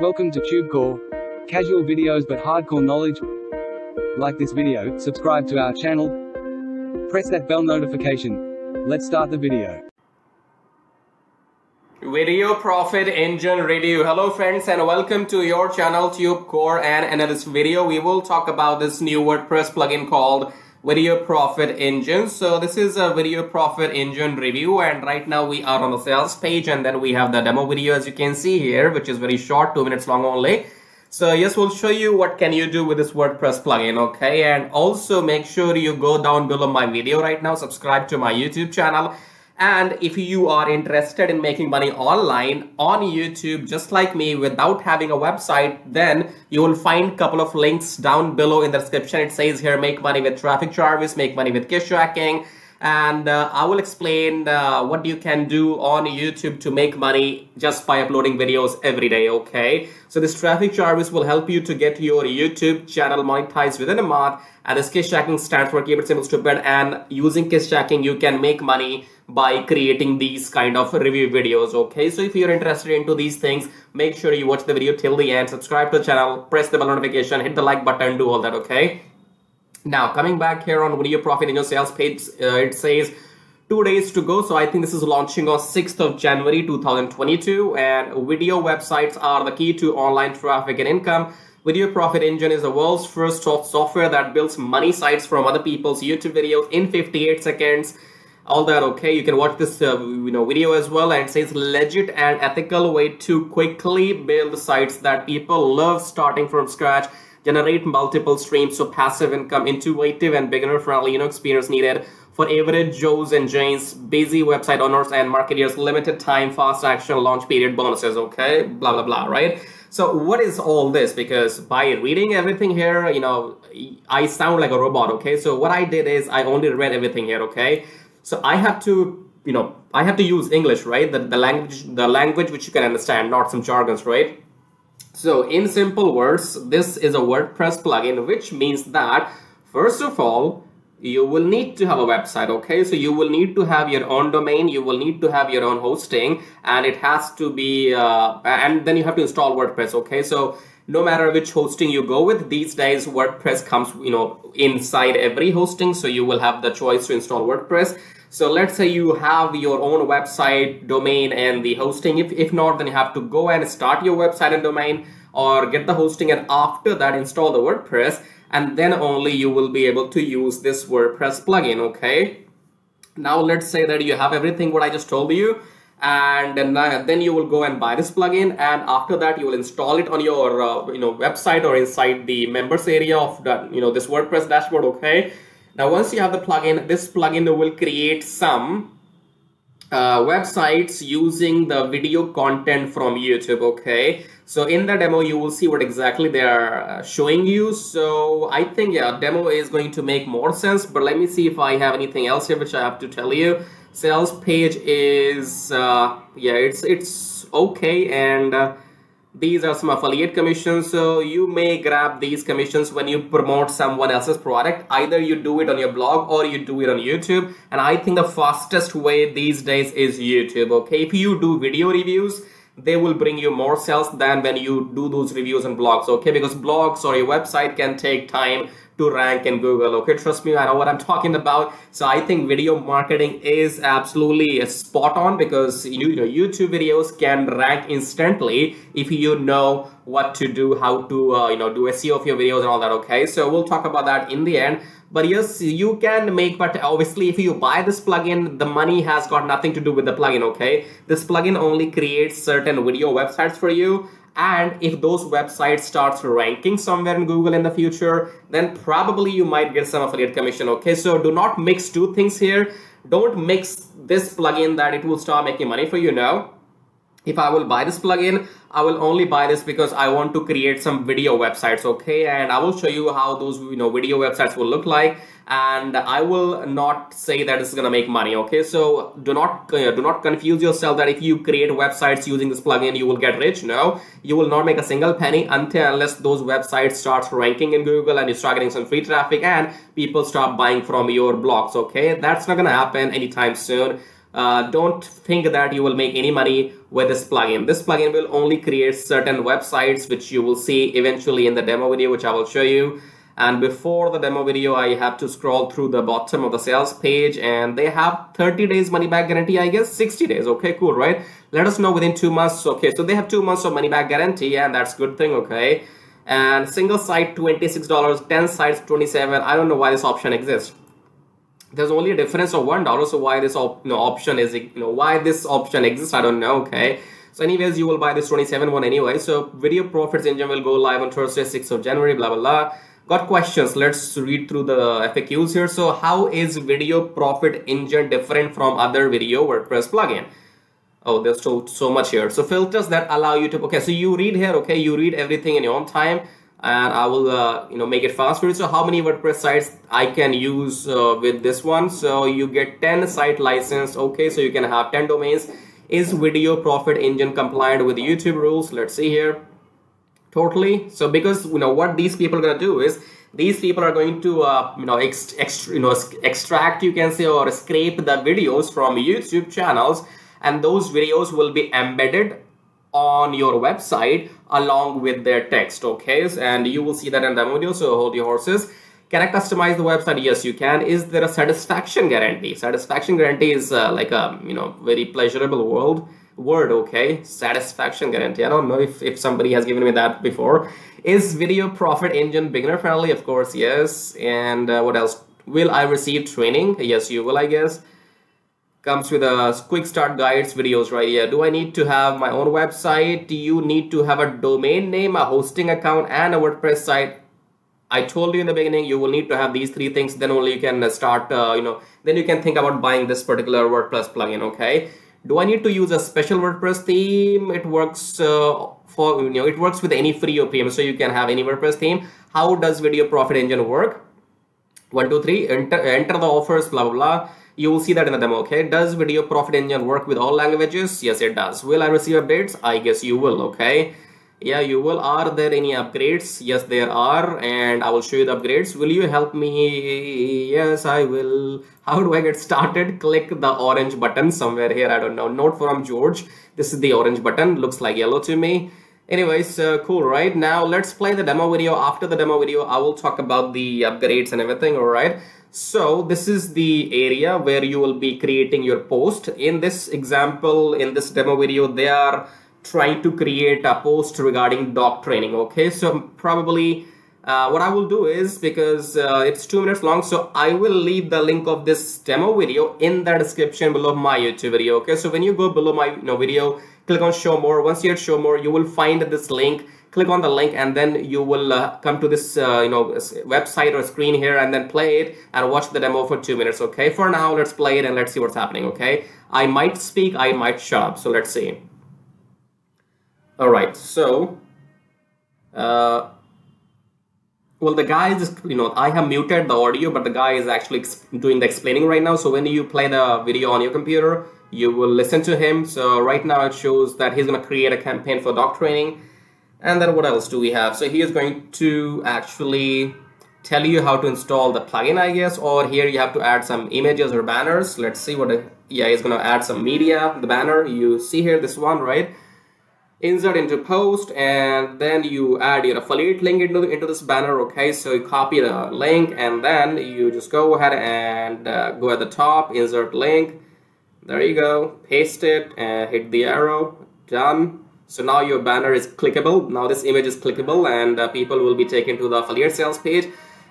Welcome to TubeCore. Casual videos but hardcore knowledge. Like this video, subscribe to our channel. Press that bell notification. Let's start the video. Video Profit Engine Review. Hello friends and welcome to your channel TubeCore and in this video we will talk about this new WordPress plugin called Video Profit Engine. So this is a Video Profit Engine review and right now we are on the sales page and then we have the demo video as you can see here which is very short, two minutes long only. So yes, we'll show you what can you do with this WordPress plugin, okay? And also make sure you go down below my video right now, subscribe to my YouTube channel and if you are interested in making money online on YouTube, just like me, without having a website, then you will find a couple of links down below in the description. It says here, make money with traffic Jarvis, make money with KISS Jacking. And uh, I will explain uh, what you can do on YouTube to make money just by uploading videos every day, okay? So this traffic Jarvis will help you to get your YouTube channel monetized within a month. And this KISS Jacking stands for keep it simple, stupid. And using KISS Jacking, you can make money by creating these kind of review videos okay so if you're interested into these things make sure you watch the video till the end subscribe to the channel press the bell notification hit the like button do all that okay now coming back here on video profit in your sales page uh, it says two days to go. So i think this is launching on 6th of january 2022 and video websites are the key to online traffic and income. Video Profit Engine is the world's first software that builds money sites from other people's YouTube videos in 58 seconds. All that okay? You can watch this uh, you know video as well. And it says legit and ethical way to quickly build sites that people love starting from scratch generate multiple streams of passive income intuitive and beginner friendly you know experience needed for average joes and janes busy website owners and marketers limited time fast action launch period bonuses okay? Blah blah blah right? So what is all this? Because by reading everything here you know i sound like a robot okay? So what i did is i only read everything here okay? So I have to, you know, I have to use English, right? The, the language, the language which you can understand, not some jargons, right? So in simple words, this is a WordPress plugin, which means that first of all, you will need to have a website okay? So you will need to have your own domain you will need to have your own hosting and it has to be uh, and then you have to install wordpress okay? So no matter which hosting you go with these days wordpress comes you know inside every hosting so you will have the choice to install wordpress so let's say you have your own website, domain, and the hosting. If, if not, then you have to go and start your website and domain or get the hosting and after that install the WordPress and then only you will be able to use this WordPress plugin, okay? Now let's say that you have everything what I just told you and then, uh, then you will go and buy this plugin and after that you will install it on your uh, you know website or inside the members area of the you know this WordPress dashboard, okay? Now, once you have the plugin, this plugin will create some uh, websites using the video content from YouTube, okay? So in the demo, you will see what exactly they are uh, showing you. So I think, yeah, demo is going to make more sense, but let me see if I have anything else here which I have to tell you. Sales page is, uh, yeah, it's, it's okay. And uh, these are some affiliate commissions so you may grab these commissions when you promote someone else's product. Either you do it on your blog or you do it on youtube. And i think the fastest way these days is youtube okay? If you do video reviews they will bring you more sales than when you do those reviews on blogs okay? Because blogs or your website can take time to rank in Google. Okay, trust me, I know what I'm talking about. So I think video marketing is absolutely spot on because you know YouTube videos can rank instantly if you know what to do, how to uh, you know do SEO of your videos and all that. Okay, so we'll talk about that in the end. But yes, you can make, but obviously if you buy this plugin, the money has got nothing to do with the plugin, okay? This plugin only creates certain video websites for you and if those websites starts ranking somewhere in google in the future then probably you might get some affiliate commission okay? So do not mix two things here. Don't mix this plugin that it will start making money for you now if I will buy this plugin, I will only buy this because I want to create some video websites, okay? And I will show you how those you know video websites will look like. And I will not say that is gonna make money, okay? So do not uh, do not confuse yourself that if you create websites using this plugin, you will get rich. No, you will not make a single penny until unless those websites starts ranking in Google and you start getting some free traffic and people start buying from your blogs, okay? That's not gonna happen anytime soon uh, don't think that you will make any money with this plugin. This plugin will only create certain websites which you will see eventually in the demo video which I will show you. And before the demo video, I have to scroll through the bottom of the sales page and they have 30 days money back guarantee, I guess 60 days. Okay, cool, right? Let us know within two months. Okay, so they have two months of money back guarantee and that's good thing, okay? And single site $26, 10 sites 27. I don't know why this option exists there's only a difference of one dollar so why this op, you know, option is you know why this option exists i don't know okay? So anyways you will buy this 27 one anyway. So video profits engine will go live on thursday 6th of january blah blah blah. Got questions. Let's read through the faqs here. So how is video profit engine different from other video wordpress plugin? Oh there's so so much here. So filters that allow you to okay so you read here okay? You read everything in your own time and I will uh, you know make it fast for you. So how many WordPress sites I can use uh, with this one? So you get 10 site license. Okay, so you can have 10 domains. Is Video Profit Engine compliant with YouTube rules? Let's see here. Totally. So because you know what these people are gonna do is these people are going to uh, you know you know extract you can say or scrape the videos from YouTube channels and those videos will be embedded on your website along with their text okay? And you will see that in the video so hold your horses. Can i customize the website? Yes you can. Is there a satisfaction guarantee? Satisfaction guarantee is uh, like a you know very pleasurable world word okay? Satisfaction guarantee. I don't know if, if somebody has given me that before. Is video profit engine beginner friendly? Of course yes. And uh, what else? Will i receive training? Yes you will i guess comes with a quick start guides videos right here. Do i need to have my own website? Do you need to have a domain name a hosting account and a wordpress site? I told you in the beginning you will need to have these three things. Then only you can start uh, you know then you can think about buying this particular wordpress plugin okay? Do i need to use a special wordpress theme? It works uh, for you know it works with any free premium so you can have any wordpress theme. How does video profit engine work? One two three enter enter the offers blah blah blah you will see that in the demo okay? Does video profit engine work with all languages? Yes it does. Will i receive updates? I guess you will okay? Yeah you will. Are there any upgrades? Yes there are and i will show you the upgrades. Will you help me? Yes i will. How do i get started? Click the orange button somewhere here. I don't know. Note from george. This is the orange button. Looks like yellow to me. Anyways uh, cool right? Now let's play the demo video. After the demo video i will talk about the upgrades and everything all right so this is the area where you will be creating your post. In this example, in this demo video, they are trying to create a post regarding dog training. Okay, so probably uh, what I will do is because uh, it's two minutes long, so I will leave the link of this demo video in the description below my YouTube video. Okay, so when you go below my you know, video, click on show more. Once you hit show more, you will find this link. Click on the link and then you will uh, come to this uh, you know website or screen here and then play it and watch the demo for two minutes okay? For now let's play it and let's see what's happening okay? I might speak I might shut up so let's see. All right so uh, well the guy is you know I have muted the audio but the guy is actually doing the explaining right now so when you play the video on your computer you will listen to him so right now it shows that he's going to create a campaign for dog training and then what else do we have? So he is going to actually tell you how to install the plugin, I guess, or here you have to add some images or banners. Let's see what, yeah, he's going to add some media, the banner. You see here, this one, right? Insert into post, and then you add your affiliate link into, into this banner, okay? So you copy the link, and then you just go ahead and uh, go at the top, insert link. There you go, paste it, and hit the arrow, done so now your banner is clickable. Now this image is clickable and uh, people will be taken to the affiliate sales page.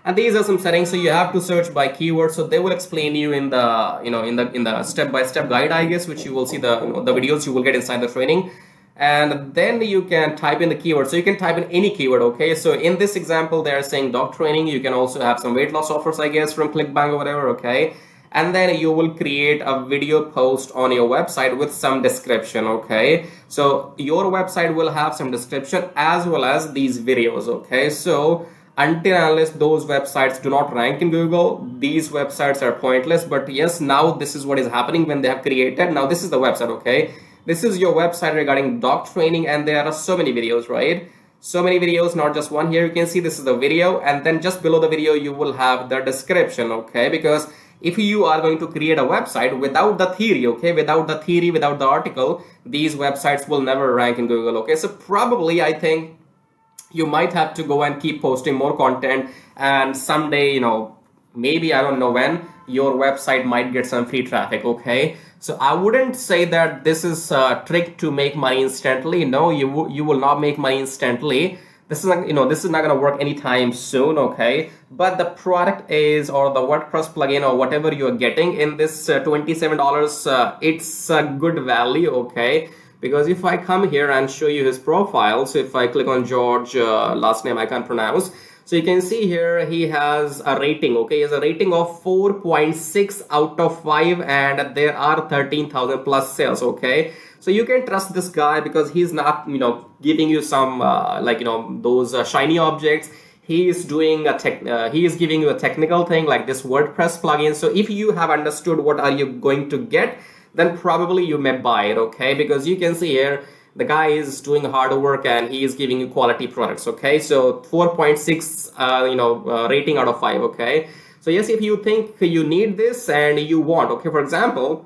And these are some settings. So you have to search by keyword So they will explain you in the, you know, in the, in the step-by-step -step guide, I guess, which you will see the, you know, the videos you will get inside the training. And then you can type in the keyword. So you can type in any keyword, okay? So in this example, they're saying dog training. You can also have some weight loss offers, I guess, from ClickBank or whatever, okay? and then you will create a video post on your website with some description okay so your website will have some description as well as these videos okay so until unless those websites do not rank in google these websites are pointless but yes now this is what is happening when they have created now this is the website okay this is your website regarding dog training and there are so many videos right? So many videos not just one here. You can see this is the video and then just below the video you will have the description okay? Because if you are going to create a website without the theory, okay, without the theory, without the article, these websites will never rank in Google, okay? So probably I think you might have to go and keep posting more content and someday, you know, maybe I don't know when, your website might get some free traffic, okay? So I wouldn't say that this is a trick to make money instantly. No, you, you will not make money instantly this is not, you know, this is not going to work anytime soon, okay? But the product is, or the WordPress plugin or whatever you're getting in this uh, $27, uh, it's a good value, okay? Because if I come here and show you his profile, so if I click on George, uh, last name I can't pronounce, so you can see here he has a rating, okay? He has a rating of 4.6 out of 5 and there are 13,000 plus sales, okay? So you can trust this guy because he's not, you know, giving you some uh, like, you know, those uh, shiny objects. He is doing a tech, uh, he is giving you a technical thing like this WordPress plugin. So if you have understood what are you going to get, then probably you may buy it, okay? Because you can see here, the guy is doing hard work and he is giving you quality products okay? So 4.6 uh, you know uh, rating out of 5 okay? So yes if you think you need this and you want okay? For example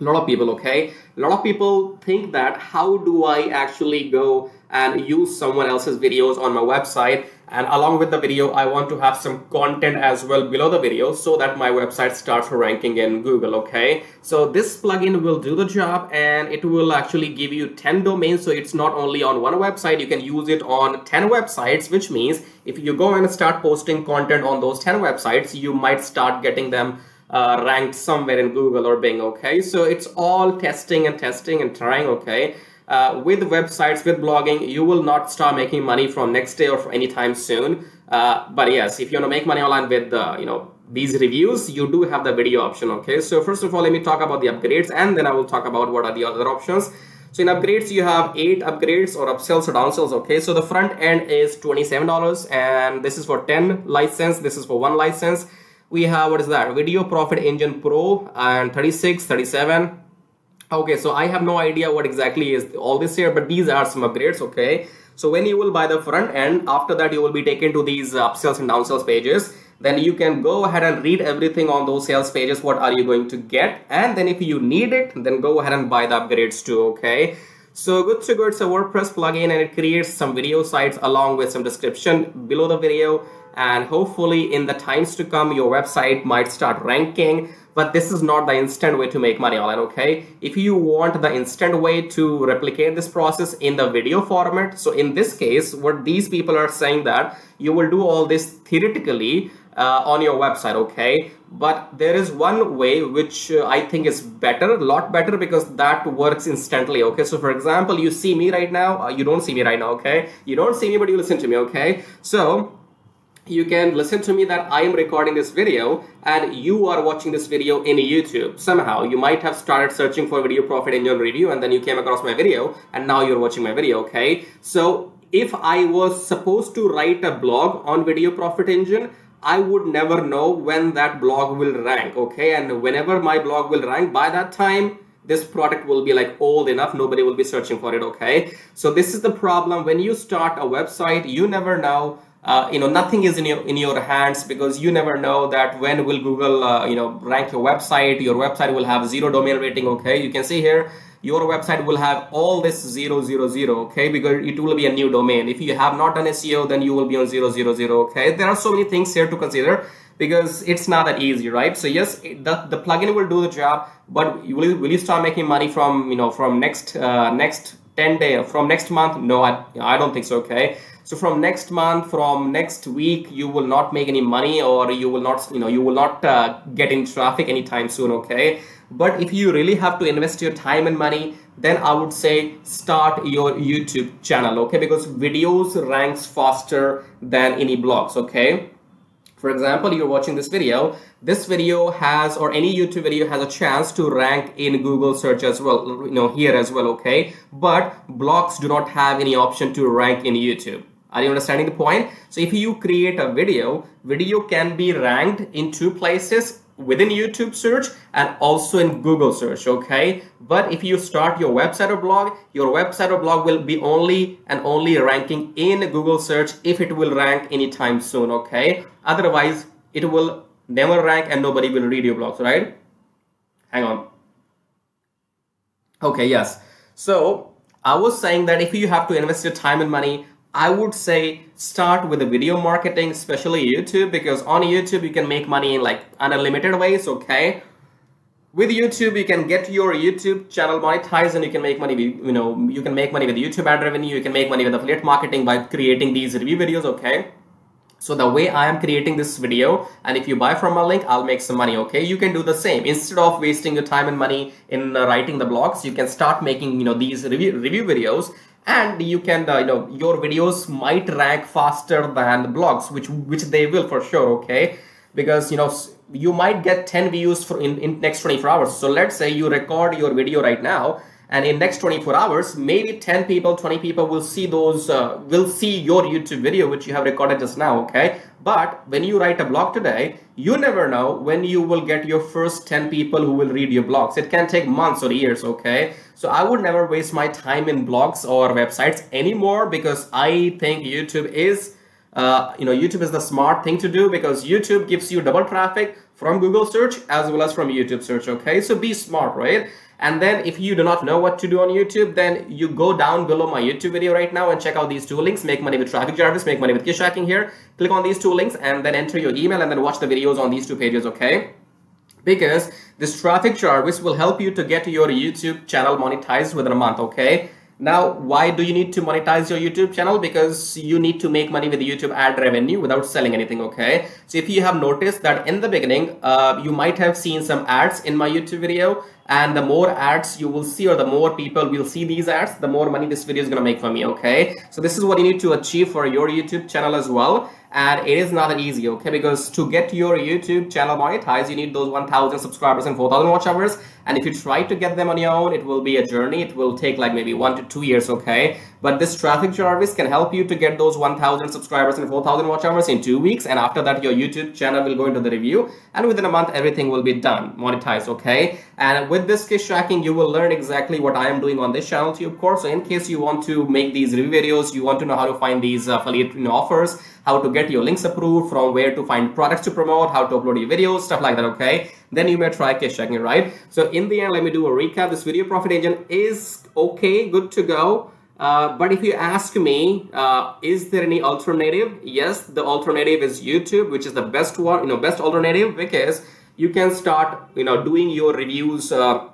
a lot of people okay? A lot of people think that how do i actually go and use someone else's videos on my website. And along with the video I want to have some content as well below the video so that my website starts ranking in Google okay? So this plugin will do the job and it will actually give you 10 domains. So it's not only on one website you can use it on 10 websites which means if you go and start posting content on those 10 websites you might start getting them uh, ranked somewhere in Google or Bing okay? So it's all testing and testing and trying okay uh, with websites, with blogging, you will not start making money from next day or anytime soon. Uh, but yes, if you want to make money online with uh, you know these reviews, you do have the video option. Okay, so first of all, let me talk about the upgrades, and then I will talk about what are the other options. So in upgrades, you have eight upgrades or upsells or downsells. Okay, so the front end is $27 and this is for 10 license. This is for one license. We have, what is that? Video Profit Engine Pro and 36, 37, okay so i have no idea what exactly is all this here but these are some upgrades okay? So when you will buy the front end after that you will be taken to these uh, upsells and downsells pages. Then you can go ahead and read everything on those sales pages what are you going to get. And then if you need it then go ahead and buy the upgrades too okay? So good to go. It's a wordpress plugin and it creates some video sites along with some description below the video and hopefully in the times to come your website might start ranking but this is not the instant way to make money online okay? If you want the instant way to replicate this process in the video format so in this case what these people are saying that you will do all this theoretically uh, on your website okay? But there is one way which uh, i think is better a lot better because that works instantly okay? So for example you see me right now uh, you don't see me right now okay? You don't see me but you listen to me okay? So you can listen to me that I am recording this video and you are watching this video in YouTube. Somehow you might have started searching for video profit engine review and then you came across my video and now you're watching my video, okay? So if I was supposed to write a blog on video profit engine, I would never know when that blog will rank, okay? And whenever my blog will rank, by that time, this product will be like old enough nobody will be searching for it okay so this is the problem when you start a website you never know uh, you know nothing is in your in your hands because you never know that when will google uh, you know rank your website. Your website will have zero domain rating okay? You can see here your website will have all this zero zero zero okay? Because it will be a new domain. If you have not done seo then you will be on zero zero zero okay? There are so many things here to consider because it's not that easy right? So yes the, the plugin will do the job but will you, will you start making money from you know from next uh, next 10 day from next month? No I, I don't think so okay so from next month, from next week, you will not make any money or you will not, you know, you will not uh, get in traffic anytime soon, okay? But if you really have to invest your time and money, then I would say start your YouTube channel, okay? Because videos ranks faster than any blogs, okay? For example, you're watching this video, this video has, or any YouTube video has a chance to rank in Google search as well, you know, here as well, okay? But blogs do not have any option to rank in YouTube. Are you understanding the point? So if you create a video, video can be ranked in two places within YouTube search and also in Google search, okay? But if you start your website or blog, your website or blog will be only and only ranking in Google search if it will rank anytime soon, okay? Otherwise, it will never rank and nobody will read your blogs, right? Hang on. Okay, yes. So I was saying that if you have to invest your time and money, I would say start with the video marketing, especially YouTube, because on YouTube you can make money in like unlimited ways, okay? With YouTube, you can get your YouTube channel monetized and you can make money, you know, you can make money with YouTube ad revenue, you can make money with affiliate marketing by creating these review videos, okay? So the way I am creating this video and if you buy from my link, I'll make some money, okay? You can do the same. Instead of wasting your time and money in uh, writing the blogs, you can start making, you know, these review, review videos and you can, uh, you know, your videos might rank faster than blogs, which, which they will for sure, okay? Because, you know, you might get 10 views for in, in next 24 hours. So let's say you record your video right now and in next 24 hours maybe 10 people 20 people will see those uh, will see your youtube video which you have recorded just now okay? But when you write a blog today you never know when you will get your first 10 people who will read your blogs. It can take months or years okay? So i would never waste my time in blogs or websites anymore because i think youtube is uh, you know youtube is the smart thing to do because youtube gives you double traffic from google search as well as from youtube search okay? So be smart right and then if you do not know what to do on YouTube, then you go down below my YouTube video right now and check out these two links, make money with Traffic Jarvis, make money with KISS Jacking here. Click on these two links and then enter your email and then watch the videos on these two pages, okay? Because this Traffic Jarvis will help you to get your YouTube channel monetized within a month, okay? Now, why do you need to monetize your YouTube channel? Because you need to make money with YouTube ad revenue without selling anything, okay? So if you have noticed that in the beginning, uh, you might have seen some ads in my YouTube video and the more ads you will see or the more people will see these ads, the more money this video is gonna make for me, okay? So this is what you need to achieve for your YouTube channel as well. And it is not that easy okay? Because to get your youtube channel monetized you need those 1000 subscribers and 4000 watch hours. And if you try to get them on your own it will be a journey. It will take like maybe one to two years okay but this traffic jarvis can help you to get those 1000 subscribers and 4000 watch hours in two weeks and after that your youtube channel will go into the review and within a month everything will be done monetized okay and with this KISS Jacking you will learn exactly what i am doing on this channel too of course so in case you want to make these review videos you want to know how to find these uh, affiliate you know, offers how to get your links approved, from where to find products to promote, how to upload your videos, stuff like that, okay? Then you may try KISS Jacking, right? So in the end, let me do a recap. This video profit engine is okay, good to go. Uh, but if you ask me, uh, is there any alternative? Yes, the alternative is YouTube, which is the best one, you know, best alternative because you can start, you know, doing your reviews uh,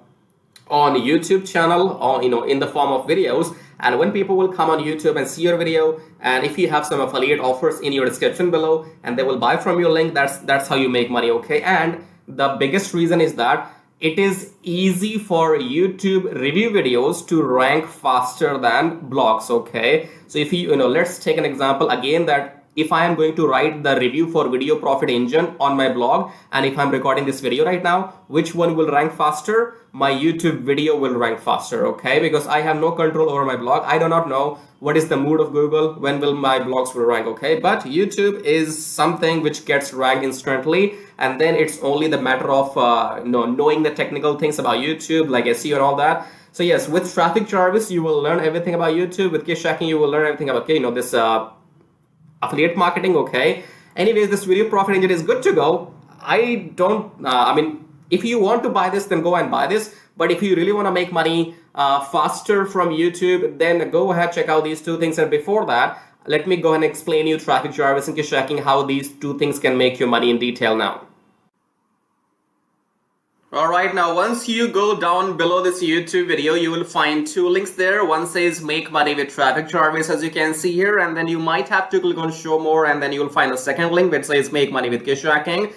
on YouTube channel or, you know, in the form of videos and when people will come on YouTube and see your video, and if you have some affiliate offers in your description below, and they will buy from your link, that's that's how you make money, okay? And the biggest reason is that it is easy for YouTube review videos to rank faster than blogs, okay? So if you, you know, let's take an example again that if I am going to write the review for video profit engine on my blog and if I'm recording this video right now which one will rank faster? My YouTube video will rank faster okay? Because I have no control over my blog. I do not know what is the mood of Google when will my blogs will rank okay? But YouTube is something which gets ranked instantly and then it's only the matter of uh, you know knowing the technical things about YouTube like SEO and all that. So yes, with Traffic Jarvis, you will learn everything about YouTube. With Tracking, you will learn everything about, okay, you know, this uh, affiliate marketing okay? Anyways this video profit engine is good to go. I don't uh, i mean if you want to buy this then go and buy this. But if you really want to make money uh, faster from youtube then go ahead check out these two things. And before that let me go and explain you traffic jarvis and tracking how these two things can make your money in detail now Alright, now once you go down below this YouTube video, you will find two links there. One says make money with traffic Jarvis as you can see here and then you might have to click on show more and then you will find the second link which says make money with KISS Jacking.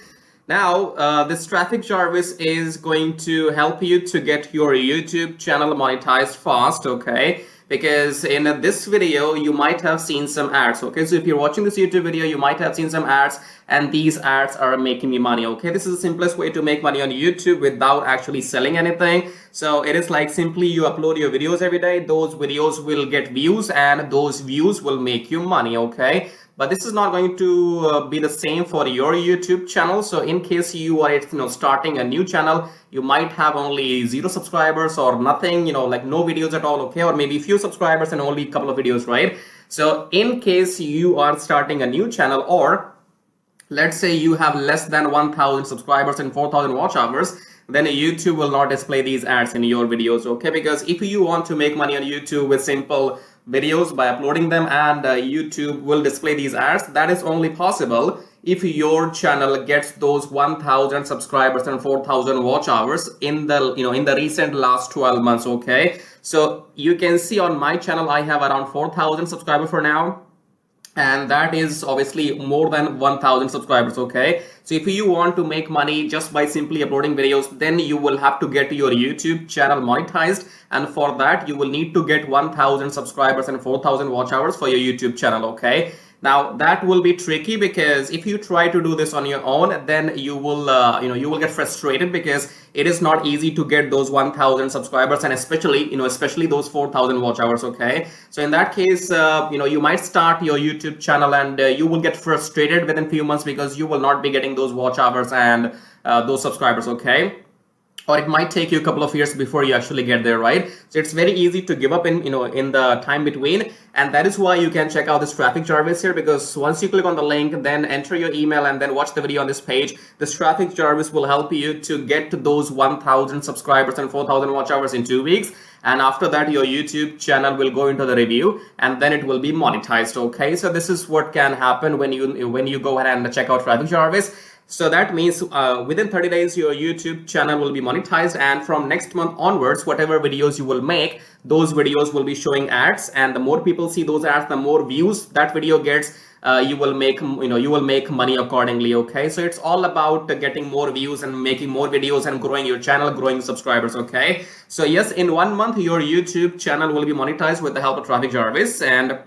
Now, uh, this traffic Jarvis is going to help you to get your YouTube channel monetized fast, okay? Because in this video you might have seen some ads okay? So if you're watching this youtube video you might have seen some ads and these ads are making me money okay? This is the simplest way to make money on youtube without actually selling anything. So it is like simply you upload your videos every day. Those videos will get views and those views will make you money okay but this is not going to uh, be the same for your YouTube channel. So in case you are you know starting a new channel, you might have only zero subscribers or nothing, you know, like no videos at all, okay, or maybe few subscribers and only a couple of videos, right? So in case you are starting a new channel or let's say you have less than 1000 subscribers and 4000 watch hours then YouTube will not display these ads in your videos okay because if you want to make money on YouTube with simple videos by uploading them and uh, YouTube will display these ads. That is only possible if your channel gets those 1000 subscribers and 4000 watch hours in the you know in the recent last 12 months okay? So you can see on my channel I have around 4000 subscribers for now and that is obviously more than 1000 subscribers okay? So if you want to make money just by simply uploading videos then you will have to get your youtube channel monetized. And for that you will need to get 1000 subscribers and 4000 watch hours for your youtube channel okay now that will be tricky because if you try to do this on your own, then you will, uh, you know, you will get frustrated because it is not easy to get those 1000 subscribers and especially, you know, especially those 4000 watch hours. Okay. So in that case, uh, you know, you might start your YouTube channel and uh, you will get frustrated within few months because you will not be getting those watch hours and uh, those subscribers. Okay or it might take you a couple of years before you actually get there right? So it's very easy to give up in you know in the time between. And that is why you can check out this traffic jarvis here because once you click on the link then enter your email and then watch the video on this page. This traffic jarvis will help you to get to those 1000 subscribers and 4000 watch hours in two weeks. And after that your youtube channel will go into the review and then it will be monetized okay? So this is what can happen when you when you go ahead and check out traffic jarvis so that means uh, within 30 days, your YouTube channel will be monetized. And from next month onwards, whatever videos you will make, those videos will be showing ads. And the more people see those ads, the more views that video gets, uh, you will make, you know, you will make money accordingly. Okay. So it's all about getting more views and making more videos and growing your channel, growing subscribers. Okay. So yes, in one month, your YouTube channel will be monetized with the help of Traffic Jarvis. And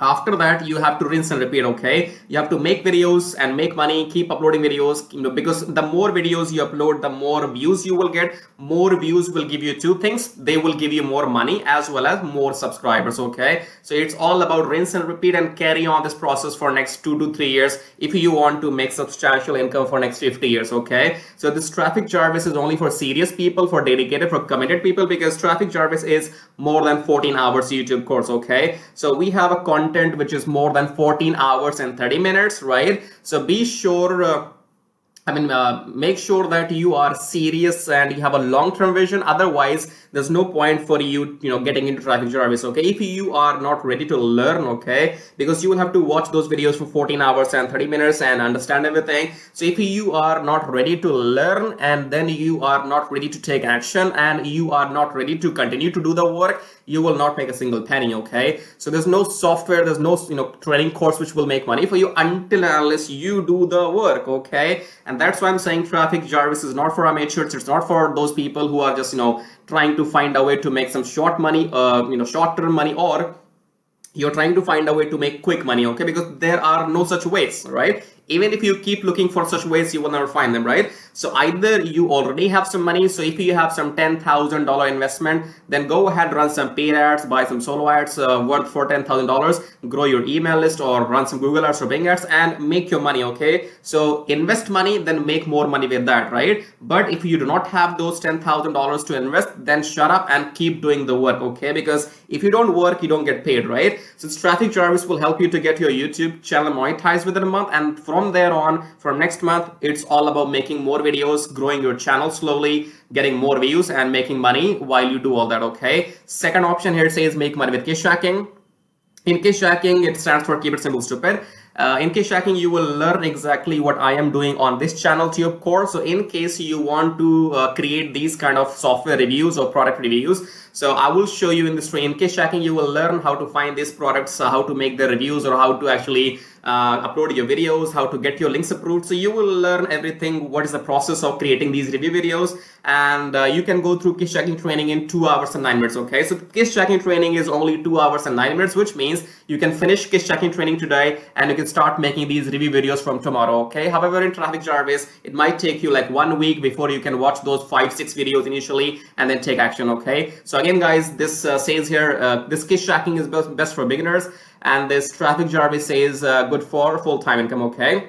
after that you have to rinse and repeat okay? You have to make videos and make money keep uploading videos you know because the more videos you upload the more views you will get. More views will give you two things. They will give you more money as well as more subscribers okay? So it's all about rinse and repeat and carry on this process for next two to three years if you want to make substantial income for next 50 years okay? So this traffic jarvis is only for serious people for dedicated for committed people because traffic jarvis is more than 14 hours youtube course okay? So we have a con content which is more than 14 hours and 30 minutes, right? So be sure uh, I mean, uh, make sure that you are serious and you have a long-term vision. Otherwise, there's no point for you, you know, getting into traffic jarvis. Okay, if you are not ready to learn, okay, because you will have to watch those videos for 14 hours and 30 minutes and understand everything. So if you are not ready to learn and then you are not ready to take action and you are not ready to continue to do the work, you will not make a single penny. Okay, so there's no software, there's no you know training course which will make money for you until unless you do the work. Okay, and that's why I'm saying traffic Jarvis is not for amateurs. It's not for those people who are just, you know, trying to find a way to make some short money, uh, you know, short-term money or you're trying to find a way to make quick money, okay? Because there are no such ways, right? even if you keep looking for such ways you will never find them right so either you already have some money so if you have some ten thousand dollar investment then go ahead run some paid ads buy some solo ads uh, worth for ten thousand dollars grow your email list or run some google ads or bing ads and make your money okay? So invest money then make more money with that right? But if you do not have those ten thousand dollars to invest then shut up and keep doing the work okay? Because if you don't work you don't get paid right? So traffic jarvis will help you to get your youtube channel monetized within a month and from there on from next month it's all about making more videos growing your channel slowly getting more views and making money while you do all that okay? Second option here says make money with KISS Jacking in KISS Jacking it stands for keep it simple stupid. Uh, in KISS Jacking you will learn exactly what I am doing on this channel to your course so in case you want to uh, create these kind of software reviews or product reviews so I will show you in this way. in KISS Jacking you will learn how to find these products uh, how to make the reviews or how to actually uh, upload your videos, how to get your links approved. So you will learn everything, what is the process of creating these review videos. And uh, you can go through KISS Jacking training in two hours and nine minutes, okay? So KISS Jacking training is only two hours and nine minutes, which means you can finish KISS Jacking training today and you can start making these review videos from tomorrow, okay? However, in Traffic Jarvis, it might take you like one week before you can watch those five, six videos initially and then take action, okay? So again, guys, this uh, says here, uh, this KISS Jacking is best, best for beginners and this traffic Jarvis says uh, good for full-time income, okay?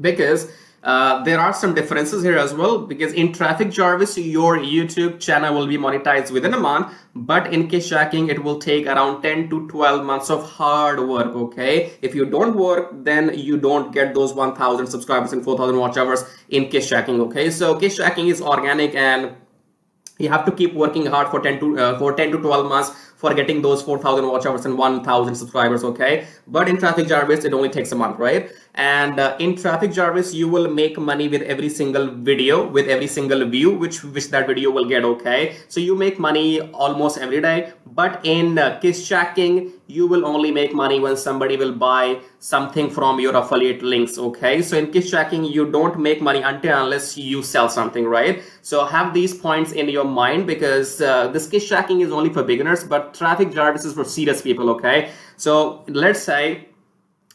Because uh, there are some differences here as well because in Traffic Jarvis, your YouTube channel will be monetized within a month, but in KISS Jacking, it will take around 10 to 12 months of hard work. Okay, if you don't work, then you don't get those 1,000 subscribers and 4,000 watch hours in KISS Jacking. Okay, so KISS Jacking is organic and you have to keep working hard for 10 to uh, for 10 to 12 months for getting those 4000 watch hours and 1000 subscribers okay? But in traffic jarvis it only takes a month right? And uh, in traffic jarvis you will make money with every single video with every single view which which that video will get okay? So you make money almost every day. But in uh, KISS Jacking you will only make money when somebody will buy something from your affiliate links okay? So in KISS Jacking you don't make money until unless you sell something right? So have these points in your mind because uh, this KISS Jacking is only for beginners but traffic jarvis is for serious people okay? So let's say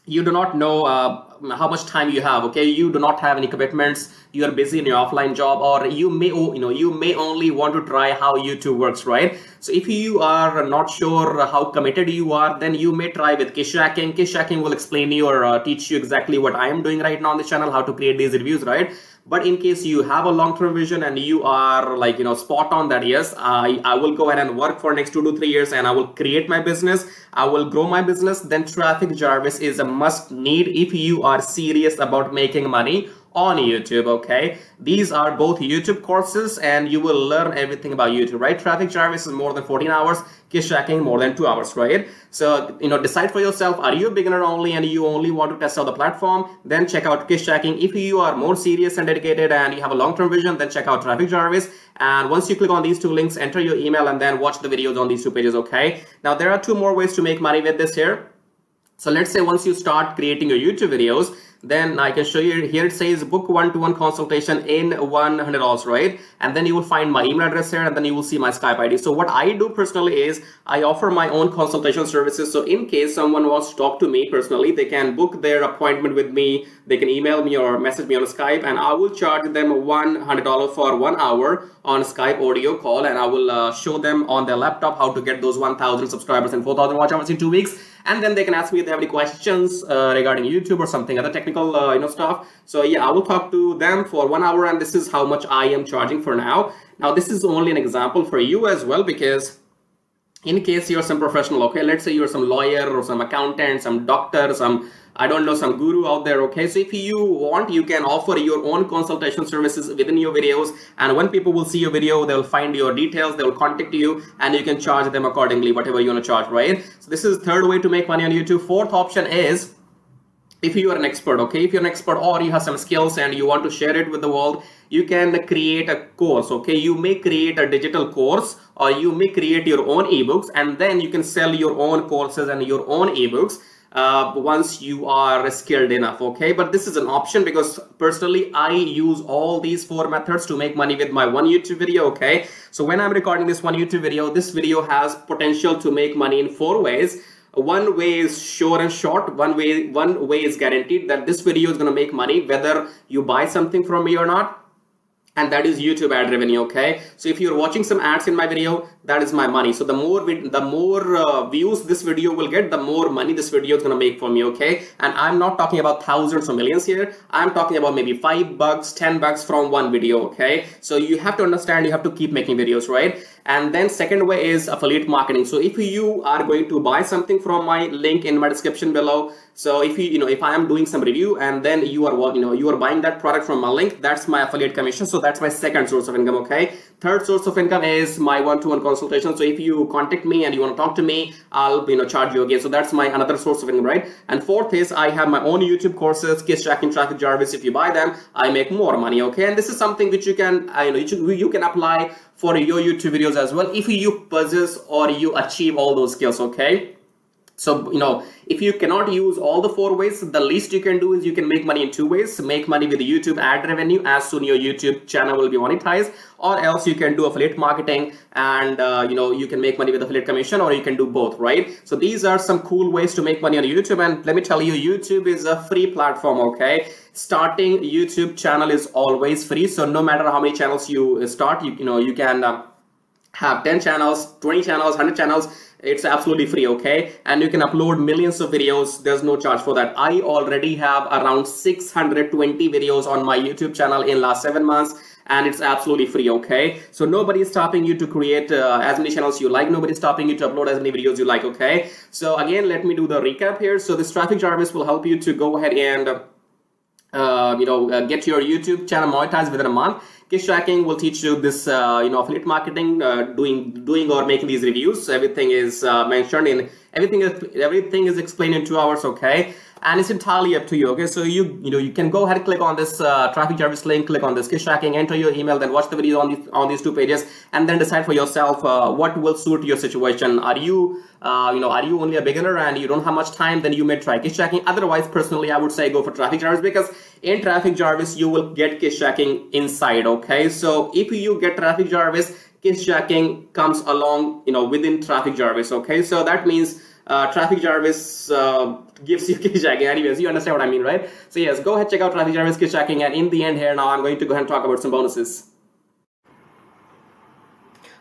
you do not know uh, how much time you have okay? You do not have any commitments you are busy in your offline job or you may you know you may only want to try how youtube works right? So if you are not sure how committed you are then you may try with KISS Jacking. Kishacking will explain you or uh, teach you exactly what i am doing right now on the channel how to create these reviews right but in case you have a long-term vision and you are like you know spot on that yes i i will go ahead and work for next two to three years and i will create my business i will grow my business then traffic jarvis is a must need if you are serious about making money on YouTube, okay? These are both YouTube courses and you will learn everything about YouTube, right? Traffic Jarvis is more than 14 hours, KISS Jacking more than 2 hours, right? So, you know, decide for yourself, are you a beginner only and you only want to test out the platform? Then check out KISS Jacking. If you are more serious and dedicated and you have a long-term vision, then check out Traffic Jarvis. And once you click on these two links, enter your email and then watch the videos on these two pages, okay? Now, there are two more ways to make money with this here. So let's say once you start creating your YouTube videos, then I can show you here. It says book one-to-one -one consultation in $100 right? And then you will find my email address here and then you will see my Skype ID so what I do personally is I offer my own consultation services. So in case someone wants to talk to me personally they can book their appointment with me. They can email me or message me on Skype and I will charge them $100 for one hour on Skype audio call and I will uh, show them on their laptop how to get those 1000 subscribers and 4000 watch hours in two weeks and then they can ask me if they have any questions uh, regarding YouTube or something other technical uh, you know stuff. So yeah I will talk to them for one hour and this is how much I am charging for now. Now this is only an example for you as well because in case you're some professional okay let's say you're some lawyer or some accountant some doctor some I don't know, some guru out there, okay? So if you want, you can offer your own consultation services within your videos. And when people will see your video, they'll find your details, they will contact you, and you can charge them accordingly, whatever you want to charge, right? So this is third way to make money on YouTube. Fourth option is if you are an expert okay? If you're an expert or you have some skills and you want to share it with the world you can create a course okay? You may create a digital course or you may create your own ebooks and then you can sell your own courses and your own ebooks uh, once you are skilled enough okay? But this is an option because personally I use all these four methods to make money with my one YouTube video okay? So when I'm recording this one YouTube video this video has potential to make money in four ways one way is sure and short. One way one way is guaranteed that this video is going to make money whether you buy something from me or not. And that is YouTube ad revenue okay? So if you're watching some ads in my video that is my money. So the more the more uh, views this video will get the more money this video is gonna make for me okay? And I'm not talking about thousands or millions here. I'm talking about maybe five bucks ten bucks from one video okay? So you have to understand you have to keep making videos right? And then second way is affiliate marketing. So if you are going to buy something from my link in my description below so if you you know if i am doing some review and then you are you know you are buying that product from my link that's my affiliate commission. So that's my second source of income okay? Third source of income is my one-to-one consultation. So if you contact me and you want to talk to me i'll you know charge you again. So that's my another source of income right? And fourth is i have my own youtube courses KISS Jacking traffic jarvis. If you buy them i make more money okay? And this is something which you can uh, you know you, you can apply for your YouTube videos as well if you possess or you achieve all those skills, okay? So, you know, if you cannot use all the four ways, the least you can do is you can make money in two ways. Make money with YouTube ad revenue as soon your YouTube channel will be monetized or else you can do affiliate marketing and, uh, you know, you can make money with affiliate commission or you can do both, right? So these are some cool ways to make money on YouTube. And let me tell you, YouTube is a free platform, okay? Starting YouTube channel is always free. So no matter how many channels you start, you, you know, you can uh, have 10 channels, 20 channels, 100 channels it's absolutely free okay? And you can upload millions of videos. There's no charge for that. I already have around 620 videos on my youtube channel in last seven months and it's absolutely free okay? So nobody is stopping you to create uh, as many channels you like. Nobody is stopping you to upload as many videos you like okay? So again let me do the recap here. So this traffic jarvis will help you to go ahead and uh, you know uh, get your youtube channel monetized within a month KISS Jacking will teach you this, uh, you know, affiliate marketing, uh, doing, doing or making these reviews. Everything is uh, mentioned in everything is everything is explained in two hours. Okay, and it's entirely up to you okay? So you you know you can go ahead and click on this uh, traffic jarvis link click on this KISS Jacking enter your email then watch the video on these on these two pages and then decide for yourself uh, what will suit your situation. Are you uh, you know are you only a beginner and you don't have much time? Then you may try KISS Jacking. Otherwise personally i would say go for traffic jarvis because in traffic jarvis you will get KISS Jacking inside okay? So if you get traffic jarvis KISS Jacking comes along you know within traffic jarvis okay? So that means uh, Traffic Jarvis uh, gives you KISS Jacking. Anyways, you understand what I mean, right? So yes, go ahead, check out Traffic Jarvis KISS Jacking. And in the end here, now I'm going to go ahead and talk about some bonuses.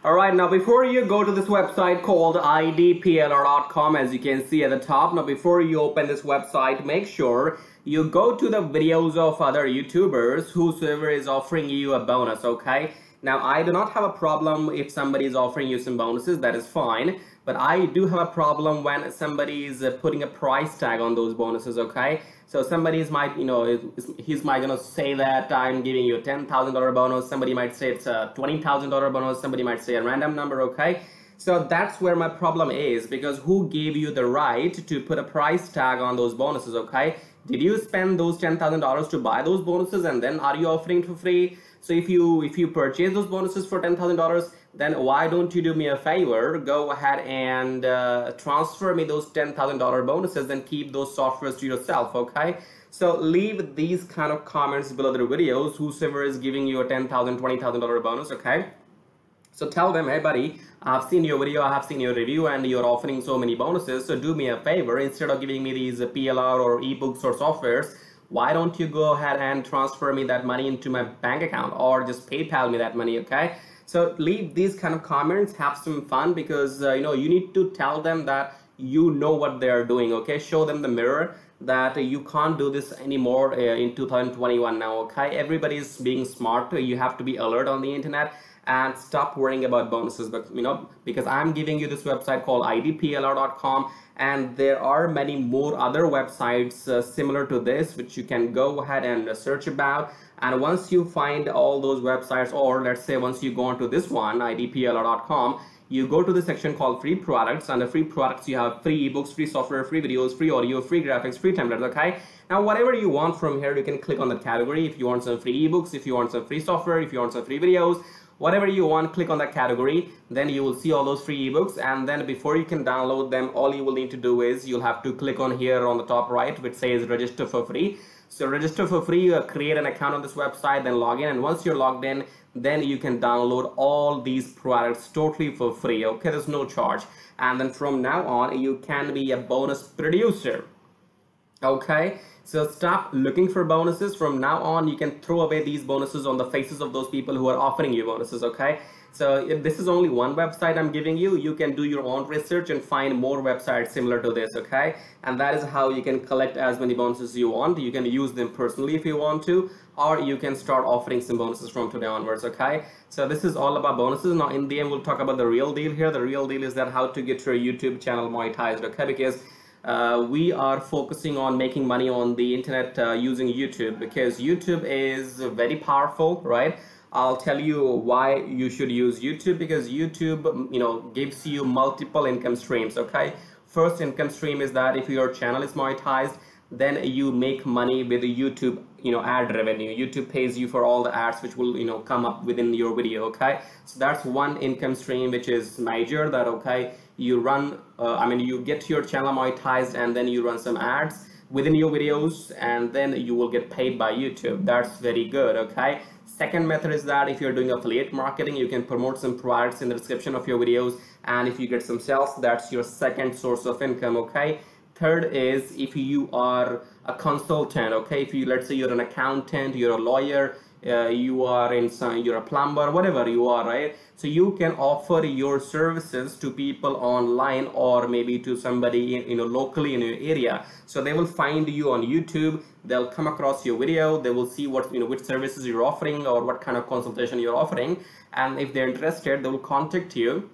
Alright, now before you go to this website called idplr.com, as you can see at the top, now before you open this website, make sure you go to the videos of other YouTubers whosoever is offering you a bonus, okay? Now, I do not have a problem if somebody is offering you some bonuses, that is fine. But I do have a problem when somebody is uh, putting a price tag on those bonuses, okay? So somebody might, you know, he's might gonna say that I'm giving you a $10,000 bonus. Somebody might say it's a $20,000 bonus. Somebody might say a random number, okay? So that's where my problem is because who gave you the right to put a price tag on those bonuses, okay? Did you spend those $10,000 to buy those bonuses and then are you offering for free? So if you if you purchase those bonuses for $10,000, then why don't you do me a favor? Go ahead and uh, transfer me those $10,000 bonuses and keep those softwares to yourself okay? So leave these kind of comments below the videos. Whosoever is giving you a $10,000 $20,000 bonus okay? So tell them hey buddy I've seen your video I have seen your review and you're offering so many bonuses so do me a favor. Instead of giving me these PLR or ebooks or softwares why don't you go ahead and transfer me that money into my bank account or just PayPal me that money okay so leave these kind of comments, have some fun because uh, you know you need to tell them that you know what they are doing. Okay, show them the mirror that you can't do this anymore uh, in 2021 now. Okay, everybody is being smart. You have to be alert on the internet and stop worrying about bonuses but you know because i'm giving you this website called idplr.com and there are many more other websites uh, similar to this which you can go ahead and search about. And once you find all those websites or let's say once you go onto this one idplr.com you go to the section called free products. Under free products you have free ebooks free software free videos free audio free graphics free templates okay? Now whatever you want from here you can click on the category. If you want some free ebooks if you want some free software if you want some free videos whatever you want click on that category then you will see all those free ebooks and then before you can download them all you will need to do is you'll have to click on here on the top right which says register for free so register for free, you create an account on this website, then log in. And once you're logged in, then you can download all these products totally for free. Okay, there's no charge. And then from now on, you can be a bonus producer. Okay, so stop looking for bonuses. From now on, you can throw away these bonuses on the faces of those people who are offering you bonuses. Okay, so if this is only one website I'm giving you, you can do your own research and find more websites similar to this, okay? And that is how you can collect as many bonuses you want. You can use them personally if you want to, or you can start offering some bonuses from today onwards, okay? So this is all about bonuses. Now in the end, we'll talk about the real deal here. The real deal is that how to get your YouTube channel monetized, okay? Because uh, we are focusing on making money on the internet uh, using YouTube because YouTube is very powerful, right? I'll tell you why you should use YouTube because YouTube, you know, gives you multiple income streams, okay? First income stream is that if your channel is monetized, then you make money with YouTube, you know, ad revenue. YouTube pays you for all the ads which will, you know, come up within your video, okay? So that's one income stream which is major that, okay, you run, uh, I mean, you get your channel monetized and then you run some ads within your videos and then you will get paid by YouTube. That's very good, okay? Second method is that if you're doing affiliate marketing, you can promote some products in the description of your videos. And if you get some sales, that's your second source of income, okay? third is if you are a consultant okay? If you let's say you're an accountant you're a lawyer uh, you are in some you're a plumber whatever you are right? So you can offer your services to people online or maybe to somebody in, you know locally in your area. So they will find you on youtube they'll come across your video they will see what you know which services you're offering or what kind of consultation you're offering. And if they're interested they will contact you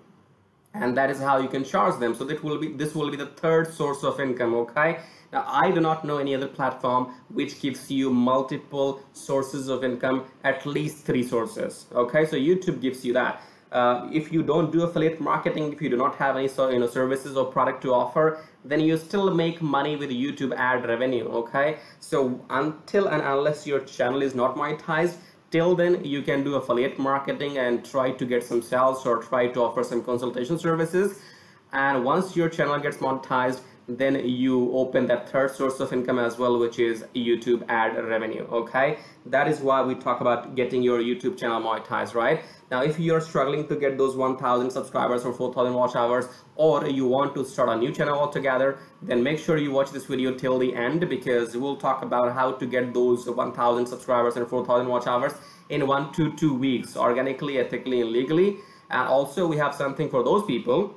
and that is how you can charge them. So that will be this will be the third source of income okay now I do not know any other platform which gives you multiple sources of income at least three sources okay? So YouTube gives you that. Uh, if you don't do affiliate marketing if you do not have any so you know services or product to offer then you still make money with YouTube ad revenue okay? So until and unless your channel is not monetized till then you can do affiliate marketing and try to get some sales or try to offer some consultation services. And once your channel gets monetized then you open that third source of income as well which is youtube ad revenue okay? That is why we talk about getting your youtube channel monetized right? Now if you're struggling to get those 1000 subscribers or 4000 watch hours or you want to start a new channel altogether then make sure you watch this video till the end because we'll talk about how to get those 1000 subscribers and 4000 watch hours in one to two weeks organically ethically and legally. And also we have something for those people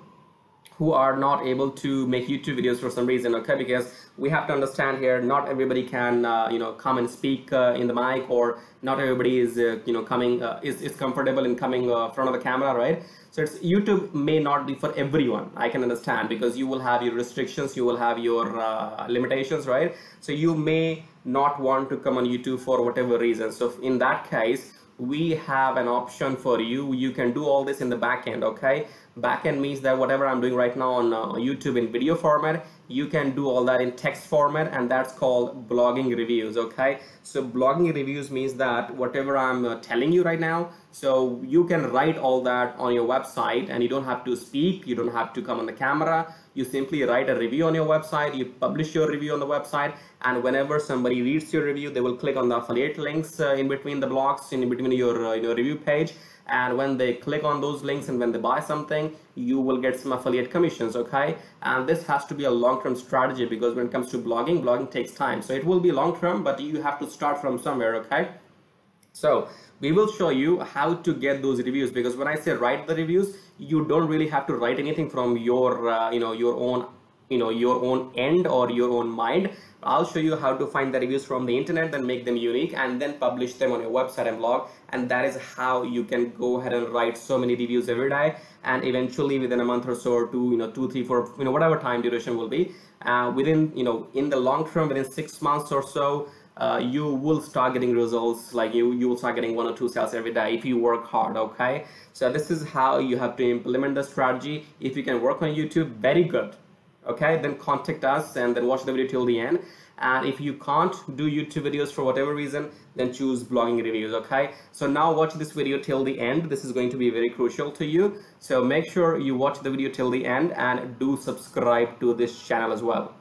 who are not able to make YouTube videos for some reason, okay? Because we have to understand here, not everybody can, uh, you know, come and speak uh, in the mic, or not everybody is, uh, you know, coming uh, is is comfortable in coming uh, front of the camera, right? So it's YouTube may not be for everyone. I can understand because you will have your restrictions, you will have your uh, limitations, right? So you may not want to come on YouTube for whatever reason. So in that case, we have an option for you. You can do all this in the back end okay? Backend means that whatever I'm doing right now on uh, YouTube in video format you can do all that in text format and that's called blogging reviews okay? So blogging reviews means that whatever I'm uh, telling you right now so you can write all that on your website and you don't have to speak you don't have to come on the camera you simply write a review on your website you publish your review on the website and whenever somebody reads your review they will click on the affiliate links uh, in between the blocks in between your, uh, your review page. And when they click on those links and when they buy something you will get some affiliate commissions okay? And this has to be a long-term strategy because when it comes to blogging blogging takes time. So it will be long-term but you have to start from somewhere okay so we will show you how to get those reviews because when I say write the reviews you don't really have to write anything from your uh, you know your own you know your own end or your own mind. I'll show you how to find the reviews from the internet and make them unique and then publish them on your website and blog. And that is how you can go ahead and write so many reviews every day. And eventually within a month or so or two you know two three four you know whatever time duration will be uh, within you know in the long term within six months or so uh, you will start getting results like you you will start getting one or two sales every day if you work hard okay? So this is how you have to implement the strategy. If you can work on youtube very good okay? Then contact us and then watch the video till the end. And if you can't do youtube videos for whatever reason then choose blogging reviews okay? So now watch this video till the end. This is going to be very crucial to you. So make sure you watch the video till the end and do subscribe to this channel as well